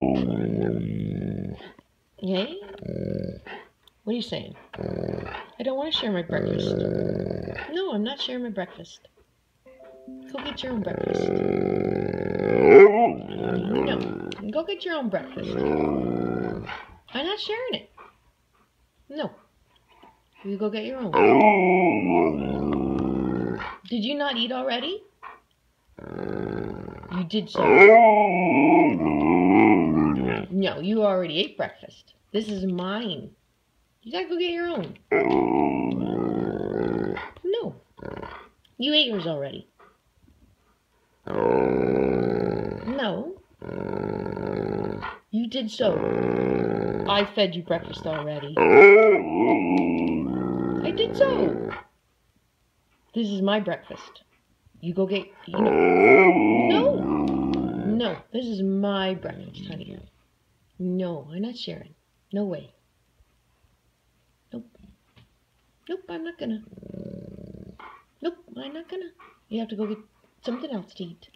Hey? What are you saying? I don't want to share my breakfast. No, I'm not sharing my breakfast. Go get your own breakfast. No, go get your own breakfast. I'm not sharing it. No. You go get your own. Did you not eat already? You did so. No, you already ate breakfast. This is mine. You gotta go get your own. No. You ate yours already. No. You did so. I fed you breakfast already. I did so. This is my breakfast. You go get. You know. No. No. This is my breakfast, honey. No, I'm not sharing. No way. Nope. Nope, I'm not gonna. Nope, I'm not gonna. You have to go get something else to eat.